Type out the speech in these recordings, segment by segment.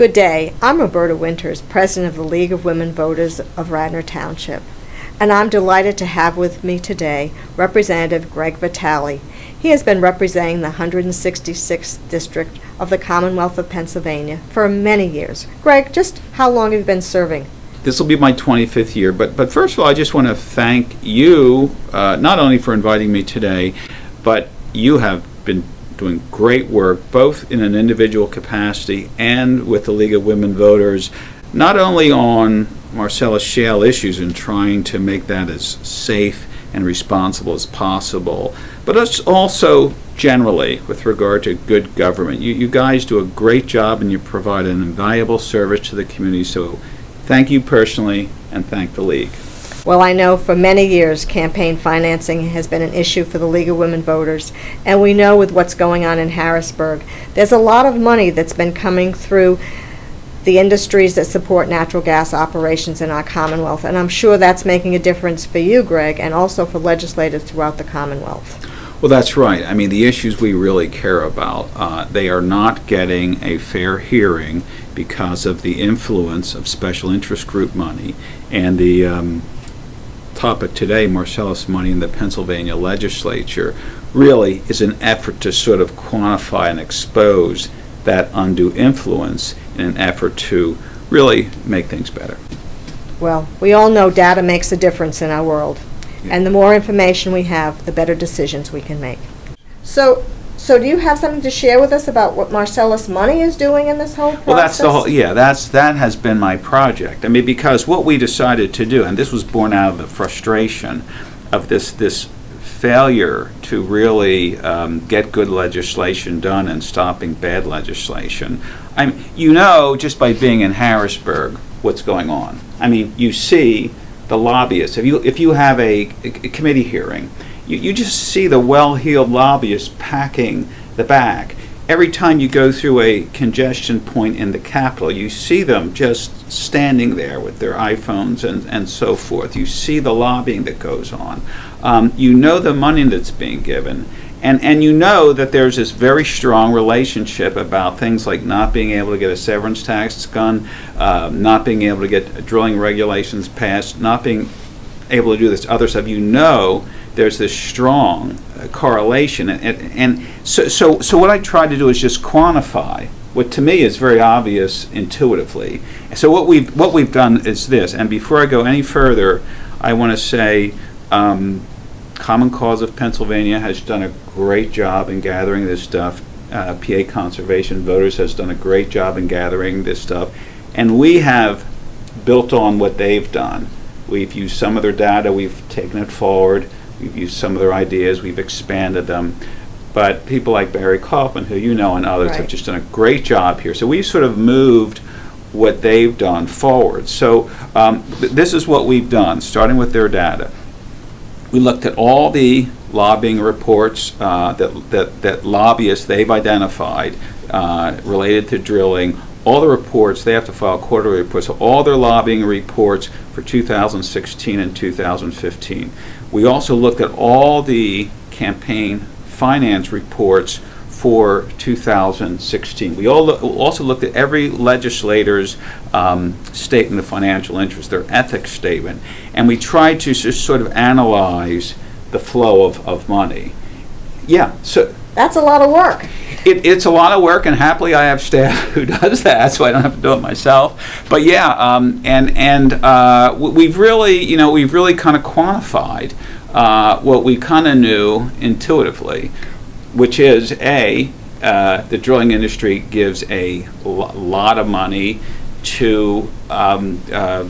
Good day. I'm Roberta Winters, President of the League of Women Voters of Radnor Township, and I'm delighted to have with me today Representative Greg Vitali. He has been representing the 166th District of the Commonwealth of Pennsylvania for many years. Greg, just how long have you been serving? This will be my 25th year, but, but first of all, I just want to thank you, uh, not only for inviting me today, but you have been doing great work, both in an individual capacity and with the League of Women Voters, not only on Marcellus Shale issues and trying to make that as safe and responsible as possible, but it's also generally with regard to good government. You, you guys do a great job and you provide an invaluable service to the community, so Thank you personally, and thank the League. Well, I know for many years campaign financing has been an issue for the League of Women Voters, and we know with what's going on in Harrisburg, there's a lot of money that's been coming through the industries that support natural gas operations in our Commonwealth, and I'm sure that's making a difference for you, Greg, and also for legislators throughout the Commonwealth. Well, that's right. I mean, the issues we really care about, uh, they are not getting a fair hearing because of the influence of special interest group money and the um, topic today, Marcellus money in the Pennsylvania legislature, really is an effort to sort of quantify and expose that undue influence in an effort to really make things better. Well, we all know data makes a difference in our world. And the more information we have, the better decisions we can make. So, so do you have something to share with us about what Marcellus Money is doing in this whole process? Well, that's the whole, yeah, that's, that has been my project. I mean, because what we decided to do, and this was born out of the frustration of this, this failure to really um, get good legislation done and stopping bad legislation. I mean, you know, just by being in Harrisburg, what's going on. I mean, you see the lobbyists. If you if you have a, a committee hearing, you, you just see the well-heeled lobbyists packing the back. Every time you go through a congestion point in the Capitol, you see them just standing there with their iPhones and, and so forth. You see the lobbying that goes on. Um, you know the money that's being given. And, and you know that there's this very strong relationship about things like not being able to get a severance tax gun, uh, not being able to get drilling regulations passed, not being able to do this other stuff. You know there's this strong uh, correlation. And, and, so, so, so what I try to do is just quantify what to me is very obvious intuitively. So what we've, what we've done is this, and before I go any further, I want to say um, Common Cause of Pennsylvania has done a great job in gathering this stuff. Uh, PA Conservation Voters has done a great job in gathering this stuff. And we have built on what they've done. We've used some of their data, we've taken it forward, we've used some of their ideas, we've expanded them. But people like Barry Kauffman, who you know, and others have just done a great job here. So we've sort of moved what they've done forward. So um, th this is what we've done, starting with their data. We looked at all the lobbying reports uh, that, that, that lobbyists they've identified uh, related to drilling. All the reports, they have to file quarterly reports, so all their lobbying reports for 2016 and 2015. We also looked at all the campaign finance reports for 2016. We all also looked at every legislator's um, statement of financial interest, their ethics statement, and we tried to just sort of analyze the flow of, of money. Yeah, so that's a lot of work. It, it's a lot of work, and happily I have staff who does that, so I don't have to do it myself. But yeah, um, and and uh, we've really, you know, we've really kind of quantified uh, what we kind of knew intuitively which is A, uh, the drilling industry gives a lot of money to um, uh,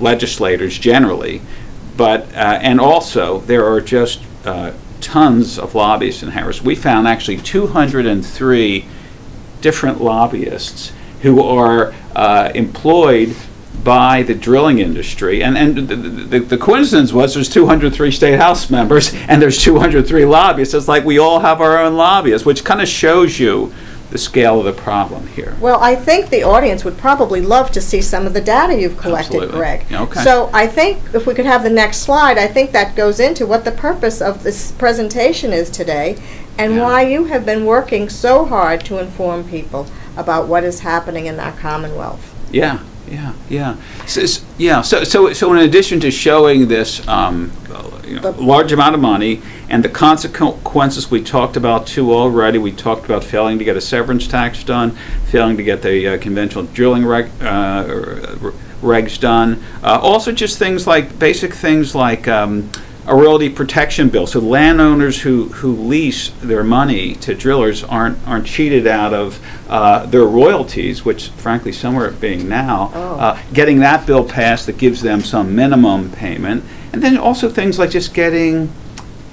legislators generally, but uh, and also there are just uh, tons of lobbyists in Harris. We found actually 203 different lobbyists who are uh, employed by the drilling industry. And, and the, the, the, coincidence was there's 203 state house members and there's 203 lobbyists. It's like we all have our own lobbyists, which kind of shows you the scale of the problem here. Well, I think the audience would probably love to see some of the data you've collected, Absolutely. Greg. Okay. So I think if we could have the next slide, I think that goes into what the purpose of this presentation is today and Yeah. why you have been working so hard to inform people about what is happening in our Commonwealth. Yeah, yeah, yeah. So, s- yeah, so, so, so in addition to showing this, um, you know, large amount of money and the consequences we talked about too already, we talked about failing to get a severance tax done, failing to get the uh, conventional drilling reg, uh, regs done. Uh, also just things like, basic things like, um, a royalty protection bill. So landowners who, who lease their money to drillers aren't, aren't cheated out of uh, their royalties, which frankly some are being now. Oh. Uh, getting that bill passed that gives them some minimum payment. And then also things like just getting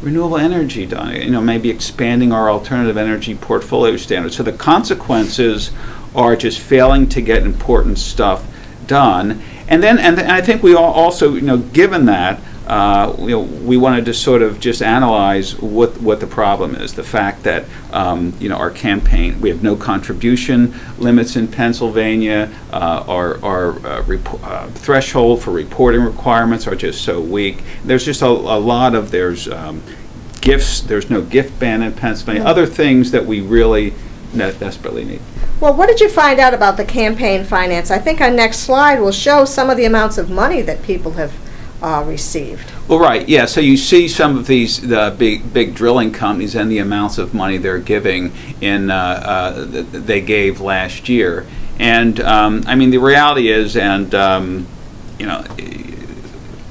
renewable energy done, you know, maybe expanding our alternative energy portfolio standards. So the consequences are just failing to get important stuff done. And then, and, and I think we all also, you know, given that, uh, you know, we wanted to sort of just analyze what what the problem is. The fact that um, you know our campaign, we have no contribution limits in Pennsylvania. Uh, our our uh, uh, threshold for reporting requirements are just so weak. There's just a, a lot of there's um, gifts. There's no gift ban in Pennsylvania. Other things that we really desperately need. Well, what did you find out about the campaign finance? I think our next slide will show some of the amounts of money that people have uh, received. Well, right, yeah. So you see some of these the big big drilling companies and the amounts of money they're giving in uh, uh, they gave last year, and um, I mean the reality is, and um, you know.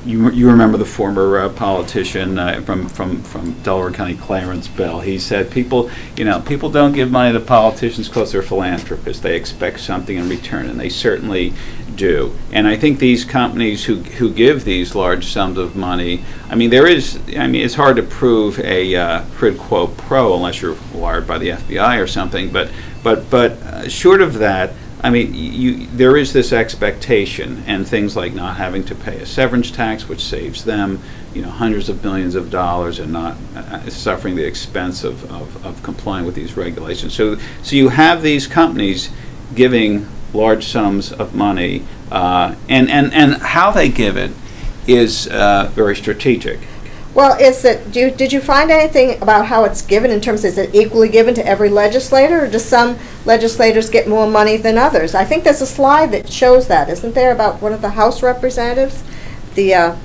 You, you remember the former uh, politician uh, from, from, from Delaware County, Clarence Bell. He said, "People, you know, people don't give money to politicians because they're philanthropists. They expect something in return, and they certainly do. And I think these companies who, who give these large sums of money, I mean, there is, I mean, it's hard to prove a uh, quid quo pro unless you're wired by the FBI or something. But, but, but uh, short of that, I mean, you, there is this expectation, and things like not having to pay a severance tax, which saves them, you know, hundreds of millions of dollars, and not uh, suffering the expense of, of, of complying with these regulations. So, so you have these companies giving large sums of money, uh, and, and, and how they give it is uh, very strategic. Well, is it, do you, did you find anything about how it's given in terms, of is it equally given to every legislator, or do some legislators get more money than others? I think there's a slide that shows that, isn't there, about one of the House representatives, the uh,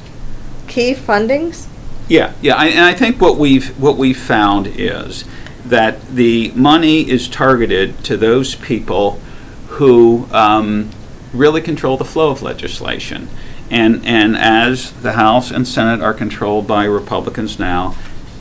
key fundings? Yeah, yeah, I, and I think what we've what we've found is that the money is targeted to those people who um, really control the flow of legislation, and and as the House and Senate are controlled by Republicans now,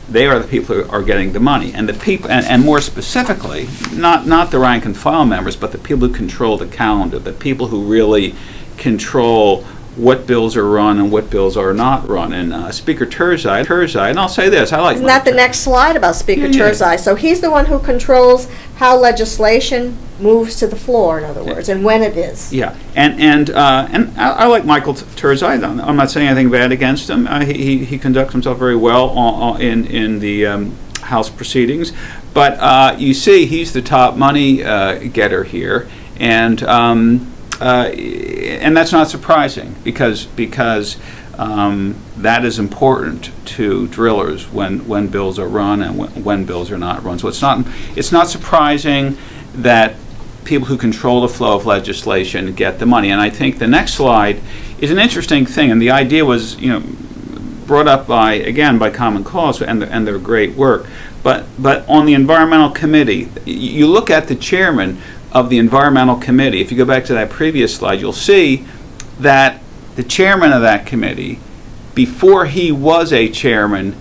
they are the people who are getting the money, and the people, and, and more specifically, not not the rank and file members, but the people who control the calendar, the people who really control what bills are run and what bills are not run. And uh, Speaker Turzai, Turzai, and I'll say this, I like. Isn't that the next slide about Speaker Yeah, yeah. So he's the one who controls how legislation moves to the floor, in other words, and when it is. Yeah, and and uh, and I, I like Michael Turzai. I'm not saying anything bad against him. Uh, he, he conducts himself very well on, on, in in the um, House proceedings, but uh, you see, he's the top money uh, getter here, and um, uh, and that's not surprising because because. Um, that is important to drillers when, when bills are run and when, when bills are not run. So it's not it's not surprising that people who control the flow of legislation get the money. And I think the next slide is an interesting thing. And the idea was, you know, brought up by again by Common Cause and the, and their great work. But but on the environmental committee, you look at the chairman of the environmental committee. If you go back to that previous slide, you'll see that the chairman of that committee, before he was a chairman,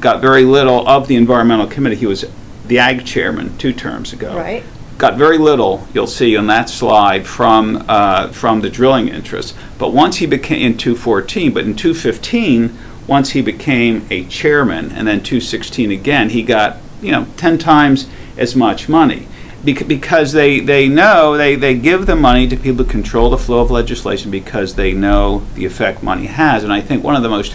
got very little of the environmental committee. He was the ag chairman two terms ago Right. got very little, you'll see on that slide, from, uh, from the drilling interests. But once he became, in 214, but in 215, once he became a chairman, and then 216 again, he got, you know, 10 times as much money. Bec- Because they, they know, they, they give the money to people who control the flow of legislation because they know the effect money has. And I think one of the most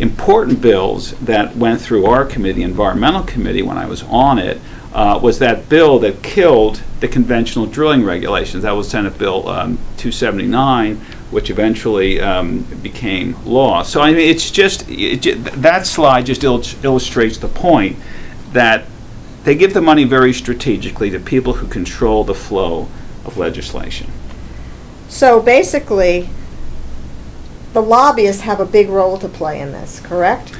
important bills that went through our committee, Environmental Committee, when I was on it, uh, was that bill that killed the conventional drilling regulations. That was Senate Bill um, 279, which eventually um, became law. So I mean, it's just it, that slide just il- illustrates the point that they give the money very strategically to people who control the flow of legislation. So basically, the lobbyists have a big role to play in this, correct?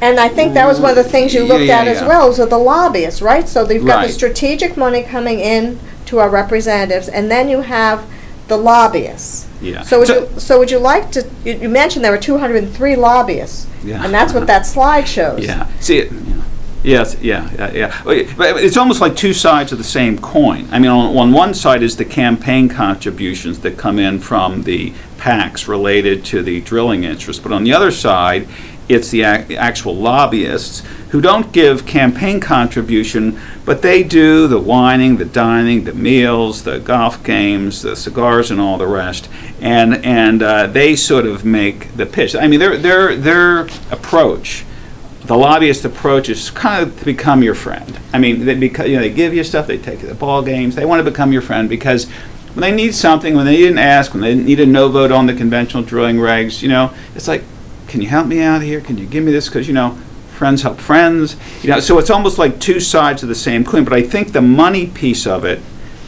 And I think that was one of the mm, things you looked yeah, at as yeah. well, was the lobbyists, right? So you've got the strategic money coming in to our representatives, and then you have the lobbyists. Yeah. So would you, so would you like to, you you mentioned there were 203 lobbyists. Yeah. And that's what that slide shows. Yeah. See, yeah. Yes, yeah, yeah, yeah. But it's almost like two sides of the same coin. I mean, on, on one side is the campaign contributions that come in from the PACs related to the drilling interest, but on the other side, it's the ac- actual lobbyists who don't give campaign contribution, but they do the wining, the dining, the meals, the golf games, the cigars, and all the rest. And and uh, they sort of make the pitch. I mean, their their their approach the lobbyist approach is kind of to become your friend. I mean, they, because, you know, they give you stuff, they take you to the ball games, they want to become your friend because when they need something, when they didn't ask, when they need a no vote on the conventional drilling regs, you know, it's like, can you help me out here? Can you give me this? Because, you know, friends help friends. You know, so it's almost like two sides of the same coin. But I think the money piece of it,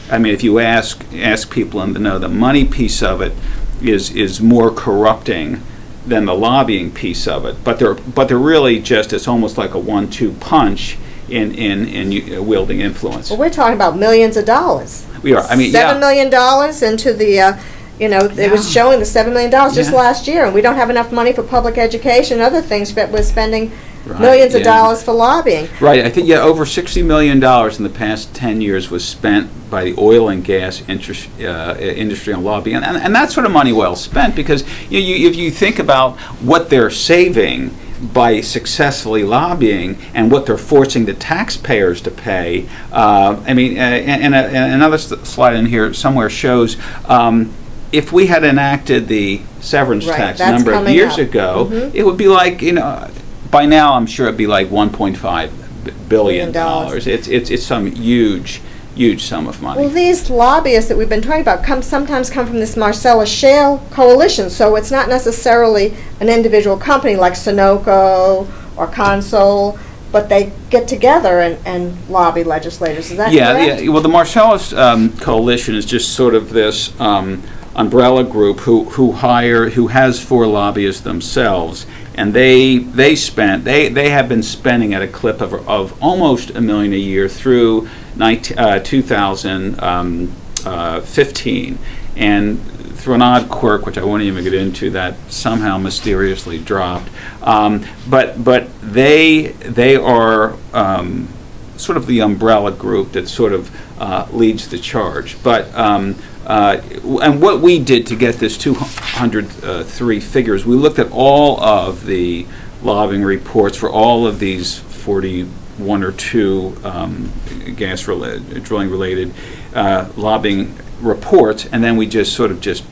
I mean, if you ask ask people in the know, the money piece of it is is more corrupting than the lobbying piece of it. But they're but they're really just it's almost like a one-two punch in in in u- wielding influence. Well, we're talking about millions of dollars. We are. I mean, Seven yeah. million dollars into the, uh, you know, it was showing the seven million dollars just Yeah. last year, and we don't have enough money for public education and other things, but we're spending Right, millions of dollars for lobbying. Right, I think, yeah, over $60 million in the past 10 years was spent by the oil and gas interest, uh, industry on lobbying. And, and that's sort of money well spent because you, you, if you think about what they're saving by successfully lobbying and what they're forcing the taxpayers to pay, uh, I mean, uh, and, and, uh, and another slide in here somewhere shows um, if we had enacted the severance Right, tax a number of years up. ago, Mhm. it would be like, you know, by now, I'm sure it'd be like 1.5 b- billion dollars. It's, it's, it's some huge, huge sum of money. Well, these lobbyists that we've been talking about come, sometimes come from this Marcellus Shale coalition, so it's not necessarily an individual company like Sunoco or Consol, but they get together and, and lobby legislators, is that yeah, correct? yeah. Well, the Marcellus um, Coalition is just sort of this um, umbrella group who, who hire, who has four lobbyists themselves, and they they spent they, they have been spending at a clip of, of almost a million a year through 19, uh, 2015, and through an odd quirk, which I won't even get into, that somehow mysteriously dropped. Um, but but they they are. Um, sort of the umbrella group that sort of uh, leads the charge. But um, uh, and what we did to get this 203 figures, we looked at all of the lobbying reports for all of these 41 or two um, gas rela- drilling related uh, lobbying reports, and then we just sort of just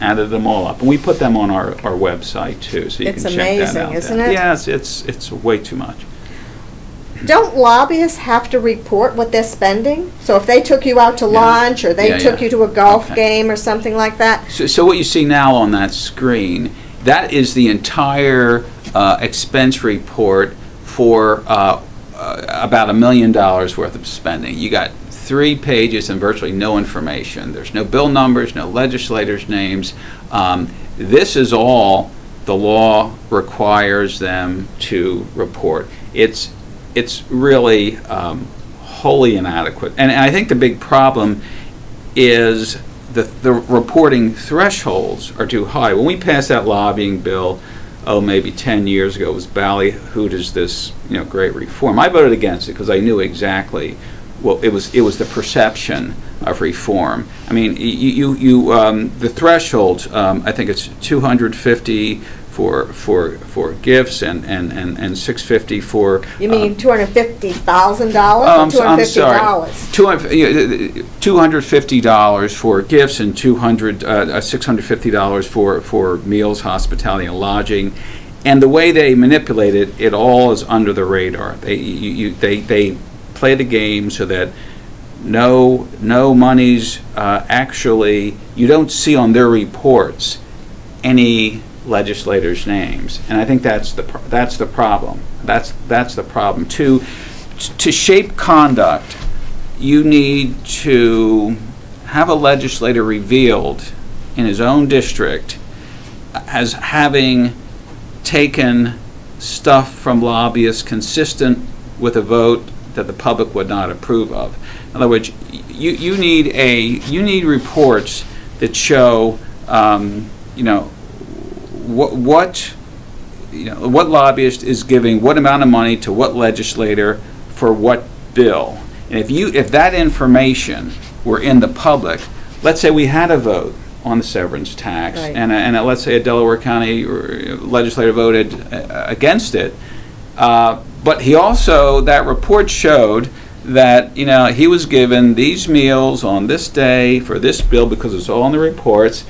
added them all up, and we put them on our, our website too, so you It's can check that out. It's amazing, isn't then. it? It's, it's it's way too much. Don't lobbyists have to report what they're spending? So if they took you out to Yeah. lunch, or they Yeah, took yeah. you to a golf Okay. game or something like that? So, so what you see now on that screen, that is the entire uh, expense report for uh, uh, about a million dollars worth of spending. You got three pages and virtually no information. There's no bill numbers, no legislators' names. Um, this is all the law requires them to report. It's it's really um, wholly inadequate, and I think the big problem is the, the reporting thresholds are too high. When we passed that lobbying bill, oh, maybe 10 years ago, it was ballyhooed as this, you know, great reform. I voted against it because I knew exactly well, it was, it was the perception of reform. I mean, y- you, you, um, the threshold, um, I think it's 250 for, for, for gifts and, and, and, and 650 for. You uh, mean two hundred fifty thousand dollars or I'm, two hundred sorry. dollars? Two hundred, two hundred fifty dollars for gifts and two hundred, uh, six hundred fifty dollars for for meals, hospitality, and lodging. And the way they manipulate it, it all is under the radar. They you, you, they they play the game so that no no monies uh, actually you don't see on their reports any legislators' names, and I think that's the that's the problem. That's that's the problem. To to shape conduct, you need to have a legislator revealed in his own district as having taken stuff from lobbyists consistent with a vote that the public would not approve of. In other words, you, you need a you need reports that show um, you know what what you know what lobbyist is giving what amount of money to what legislator for what bill. And if you if that information were in the public, let's say we had a vote on the severance tax, Right. and, a, and a, let's say a Delaware County legislator voted uh, against it, uh, but he also that report showed that you know he was given these meals on this day for this bill because it's all in the reports,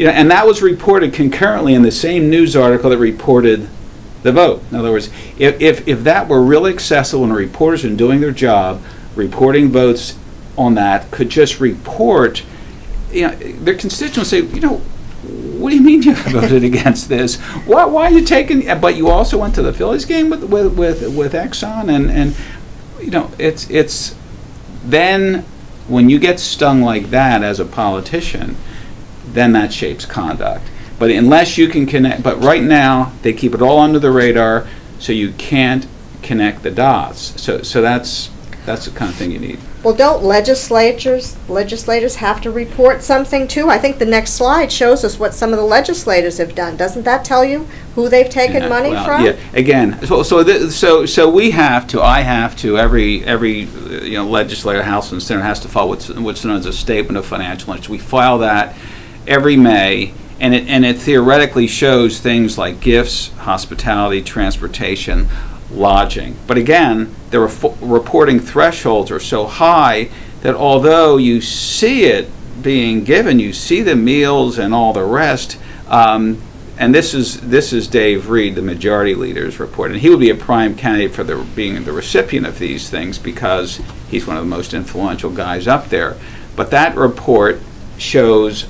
you know, and that was reported concurrently in the same news article that reported the vote. In other words, if, if, if that were really accessible and reporters in doing their job, reporting votes on that could just report, you know, their constituents say, you know, what do you mean you voted against this? Why, why are you taking, but you also went to the Phillies game with, with, with, with Exxon and, and, you know, it's, it's, then when you get stung like that as a politician, then that shapes conduct. But unless you can connect, but right now they keep it all under the radar, so you can't connect the dots. So, so that's that's the kind of thing you need. Well, don't legislatures, legislators have to report something too? I think the next slide shows us what some of the legislators have done. Doesn't that tell you who they've taken Yeah, money well, from? Yeah, again, so so, th- so so we have to. I have to. Every every you know legislator, House and Senate has to file what's what's known as a statement of financial interest. We file that every May, and it and it theoretically shows things like gifts, hospitality, transportation, lodging. But again, the reporting thresholds are so high that although you see it being given, you see the meals and all the rest. Um, and this is this is Dave Reed, the majority leader's report, and he would be a prime candidate for the, being the recipient of these things because he's one of the most influential guys up there. But that report shows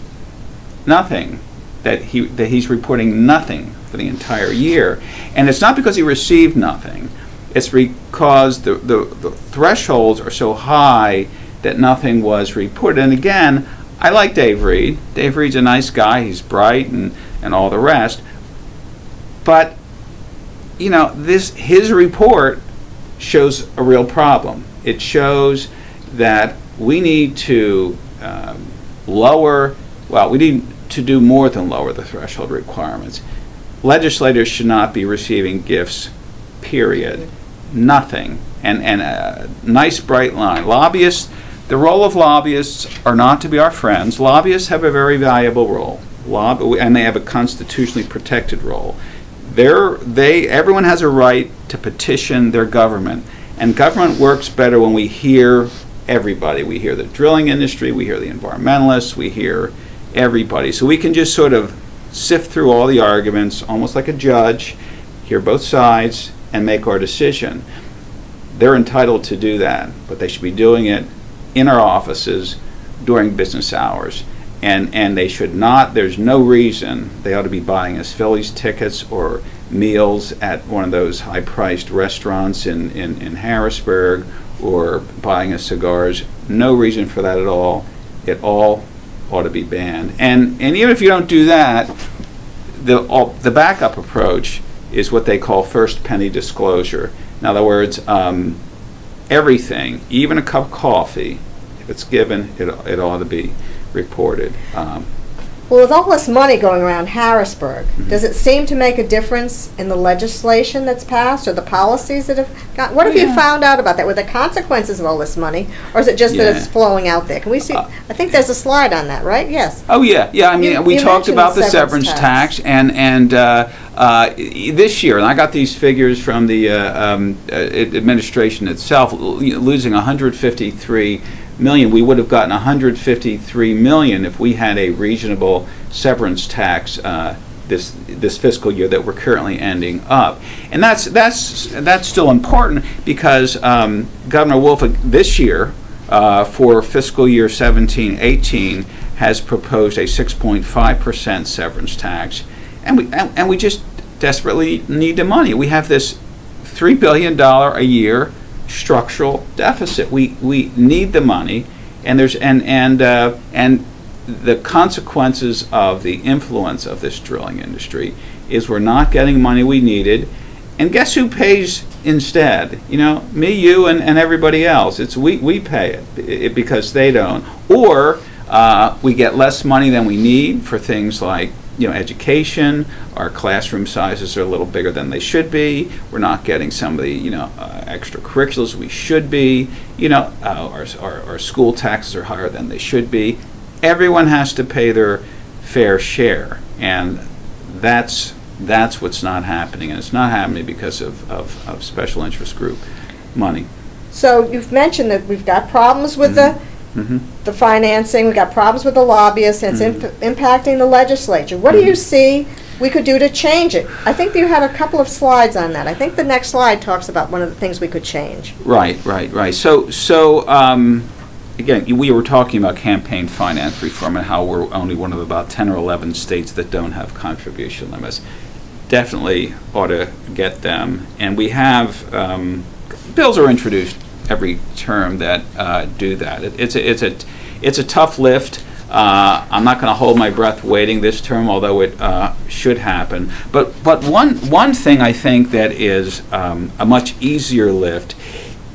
nothing that he that he's reporting nothing for the entire year, and it's not because he received nothing. It's because the, the, the thresholds are so high that nothing was reported. And again, I like Dave Reed. Dave Reed's a nice guy. He's bright and, and all the rest. But you know, this his report shows a real problem. It shows that we need to um, lower. Well, we need to do more than lower the threshold requirements. Legislators should not be receiving gifts. Period. Nothing. And and a nice bright line. Lobbyists. The role of lobbyists are not to be our friends. Lobbyists have a very valuable role, Lob- and they have a constitutionally protected role. They're, they, everyone has a right to petition their government, and government works better when we hear everybody. We hear the drilling industry, we hear the environmentalists, we hear everybody. So we can just sort of sift through all the arguments, almost like a judge, hear both sides, and make our decision. They're entitled to do that, but they should be doing it in our offices during business hours. And, and they should not, there's no reason they ought to be buying us Phillies tickets or meals at one of those high priced restaurants in, in, in Harrisburg or buying us cigars. No reason for that at all. It all ought to be banned. And, and even if you don't do that, the, all, the backup approach is what they call first penny disclosure. In other words, um, everything, even a cup of coffee, if it's given, it, it ought to be reported. Um, Well, with all this money going around Harrisburg, Mm-hmm. does it seem to make a difference in the legislation that's passed or the policies that have got? What have you found out about that? Were the consequences of all this money, or is it just that it's flowing out there? Can we see? Uh, I think there's a slide on that, right? Yes. Oh, yeah, yeah, I mean, You- we you talked about the severance tax. tax, and, and uh, uh, this year, and I got these figures from the uh, um, uh, administration itself, l- losing 153 million, we would have gotten 153 million if we had a reasonable severance tax uh, this, this fiscal year that we're currently ending up. And that's, that's, that's still important because um, Governor Wolf uh, this year, uh, for fiscal year 17, 18, has proposed a 6.5% severance tax. And we, and, and we just desperately need the money. We have this $3 billion a year structural deficit. We, we need the money, and there's, and, and, uh, and the consequences of the influence of this drilling industry is we're not getting money we needed, and guess who pays instead? You know, me, you, and, and everybody else. It's we, we pay it, it because they don't. Or uh, we get less money than we need for things like you know education. Our classroom sizes are a little bigger than they should be. We're not getting some of the you know uh, extracurriculars we should be. You know, uh, our, our, our school taxes are higher than they should be. Everyone has to pay their fair share, and that's that's what's not happening, and it's not happening because of, of, of special interest group money. So you've mentioned that we've got problems with the, Mhm. the financing, we've got problems with the lobbyists, and it's Mhm. imp- impacting the legislature. What do you Mhm. see we could do to change it? I think you had a couple of slides on that. I think the next slide talks about one of the things we could change. Right, right, right. So, so um, again, we were talking about campaign finance reform and how we're only one of about 10 or 11 states that don't have contribution limits. Definitely ought to get them. And we have, um, bills are introduced every term that uh, do that. It, it's, a, it's, a, it's a tough lift. Uh, I'm not going to hold my breath waiting this term, although it uh, should happen. But, but one, one thing I think that is um, a much easier lift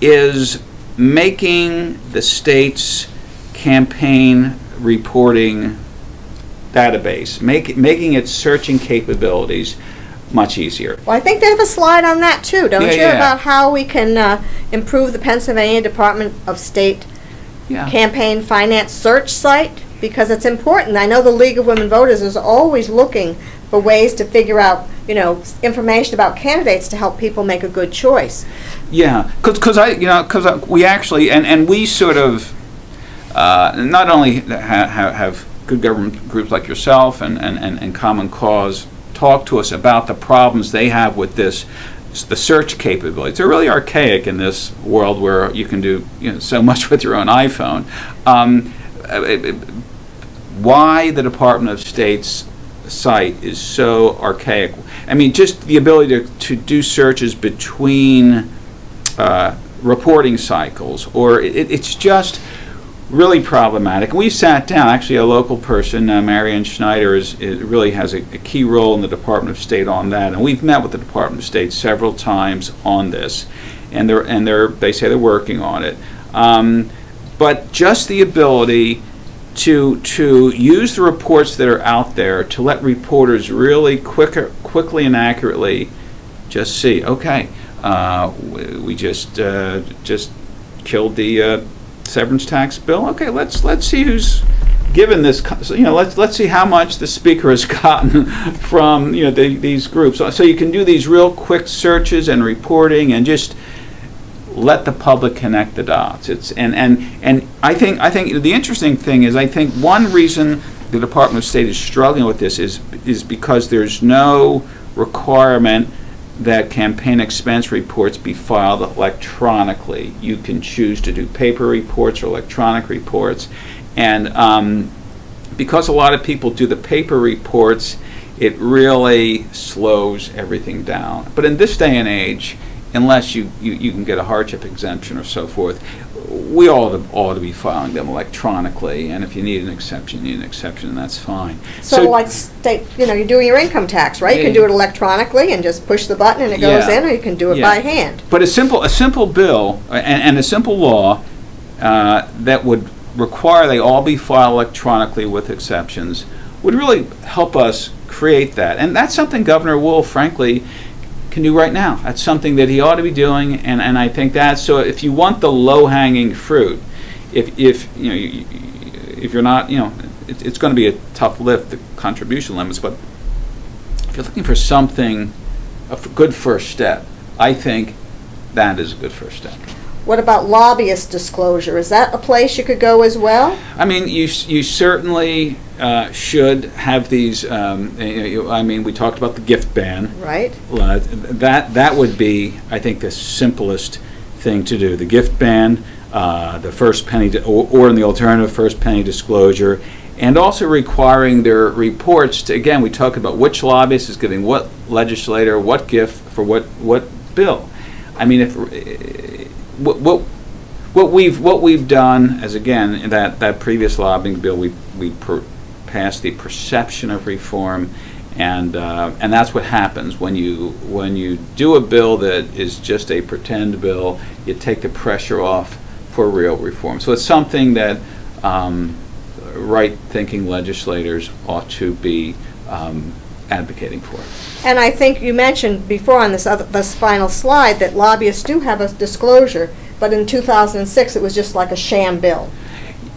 is making the state's campaign reporting database, make, making its searching capabilities much easier. Well, I think they have a slide on that too, don't Yeah, you? yeah. About how we can uh, improve the Pennsylvania Department of State Yeah. campaign finance search site because it's important. I know the League of Women Voters is always looking for ways to figure out, you know, information about candidates to help people make a good choice. Yeah, because I, you know, because we actually, and, and we sort of, uh, not only ha- ha- have good government groups like yourself and, and, and, and Common Cause talk to us about the problems they have with this, the search capabilities. They're really archaic in this world where you can do you know, so much with your own iPhone. Um, why the Department of State's site is so archaic. I mean, just the ability to, to do searches between uh, reporting cycles, or it, it's just really problematic. We sat down, actually, a local person, uh, Marian Schneider, is, is really has a, a key role in the Department of State on that. And we've met with the Department of State several times on this, and they're and they're they say they're working on it. Um, but just the ability to to use the reports that are out there to let reporters really quicker, quickly and accurately just see. Okay, uh, we, we just uh, just killed the uh, severance tax bill. Okay, let's let's see who's given this. You know, let's let's see how much the speaker has gotten from you know the, these groups. So, so you can do these real quick searches and reporting and just let the public connect the dots. It's and and and I think I think the interesting thing is I think one reason the Department of State is struggling with this is is because there's no requirement that campaign expense reports be filed electronically. You can choose to do paper reports or electronic reports, and um, because a lot of people do the paper reports, it really slows everything down. But in this day and age, unless you, you, you can get a hardship exemption or so forth, we all ought to, ought to be filing them electronically, and if you need an exception, you need an exception, and that's fine. So like state, you know, you're doing your income tax, right? You can do it electronically and just push the button and it goes Yeah. in, or you can do it Yeah. by hand. But a simple, a simple bill uh, and, and a simple law uh, that would require they all be filed electronically with exceptions would really help us create that. And that's something Governor Wolf, frankly, can do right now. That's something that he ought to be doing, and, and I think that. so. If you want the low-hanging fruit, if if you know you, if you're not, you know, it, it's going to be a tough lift, the contribution limits, but if you're looking for something, a good first step, I think that is a good first step. What about lobbyist disclosure? Is that a place you could go as well? I mean, you you certainly uh, should have these. Um, you I mean, we talked about the gift ban. Right? Uh, that that would be, I think, the simplest thing to do. The gift ban, uh, the first penny, or, or in the alternative, first penny disclosure, and also requiring their reports. To, again, we talked about which lobbyist is giving what legislator what gift for what what bill. I mean, if what, what, what we've, what we've done, as again, in that, that previous lobbying bill, we, we per- passed the perception of reform, and, uh, and that's what happens when you, when you do a bill that is just a pretend bill, you take the pressure off for real reform. So it's something that, um, right-thinking legislators ought to be, um, advocating for. And I think you mentioned before on this other, this final slide that lobbyists do have a disclosure, but in 2006, it was just like a sham bill.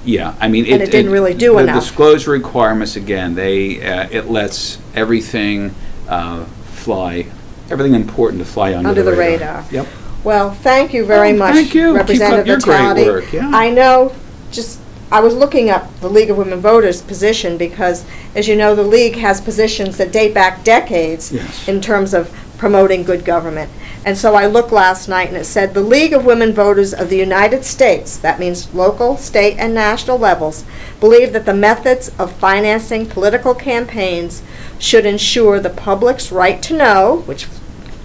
Yeah, I mean. And it didn't really do the enough. disclosure requirements, again, they, uh, it lets everything uh, fly, everything important to fly under Under the the radar. radar. Yep. Well, thank you very Oh, much, thank you. Keep up Representative your great work, yeah. I know, just, I was looking up the League of Women Voters position because, as you know, the League has positions that date back decades Yes. in terms of promoting good government. And so I looked last night and it said, "The League of Women Voters of the United States," that means local, state, and national levels, believe that the methods of financing political campaigns should ensure the public's right to know, which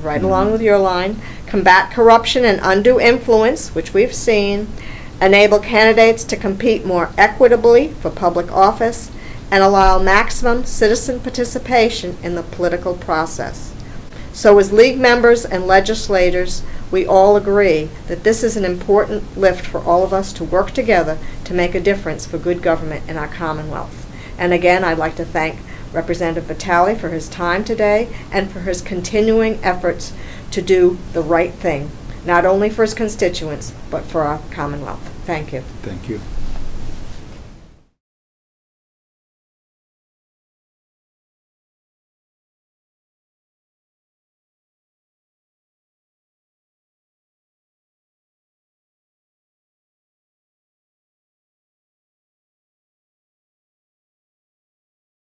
right mm-hmm. along with your line, combat corruption and undue influence, which we've seen, enable candidates to compete more equitably for public office, and allow maximum citizen participation in the political process. So as league members and legislators, we all agree that this is an important lift for all of us to work together to make a difference for good government in our Commonwealth. And again, I'd like to thank Representative Vitali for his time today and for his continuing efforts to do the right thing, not only for his constituents, but for our Commonwealth. Thank you. Thank you.